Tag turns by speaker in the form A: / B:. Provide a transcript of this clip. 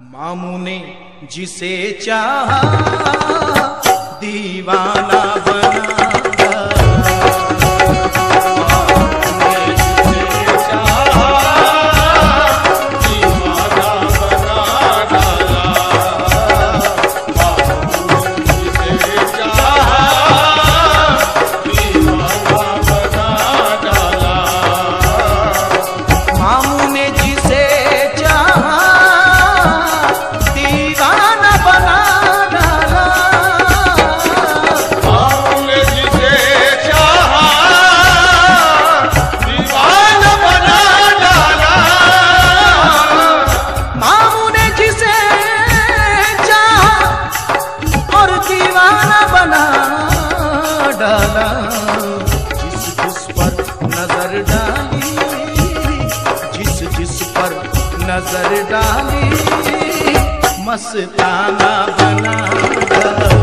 A: मामू ने जिसे चाहा दीवाना डाला जिस जिस पर नज़र डाली जिस जिस पर नज़र डाली मस्ताना बना